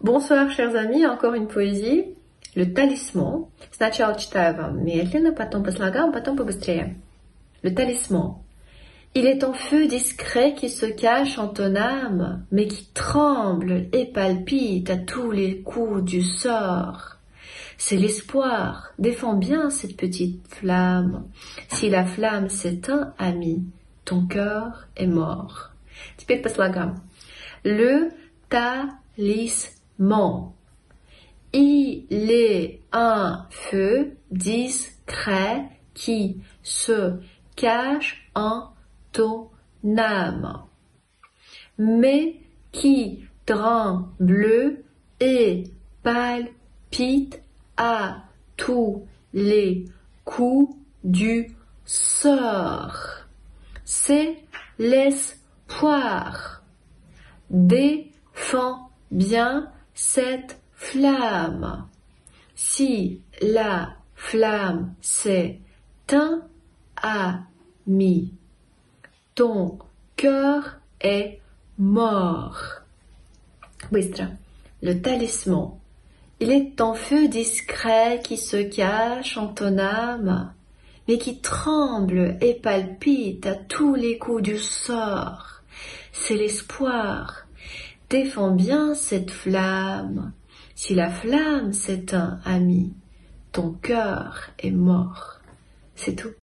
Bonsoir, chers amis, encore une poésie. Le talisman. Сначала читаю вам медленно, потом по слогам, потом побыстрее. Le talisman. Il est un feu discret qui se cache en ton âme, mais qui tremble et palpite à tous les coups du sort. C'est l'espoir. Défends bien cette petite flamme. Si la flamme s'éteint, ami, ton cœur est mort. Теперь по слогам. Le talisman. Il est un feu discret qui se cache en ton âme, mais qui tremble et palpite à tous les coups du sort. C'est l'espoir. Défends bien cette flamme. Si la flamme s'éteint, ami, ton cœur est mort. Bystra, le talisman. Il est un feu discret qui se cache en ton âme, mais qui tremble et palpite à tous les coups du sort. C'est l'espoir, Défends bien cette flamme. Si la flamme s'éteint, ami, ton cœur est mort. C'est tout.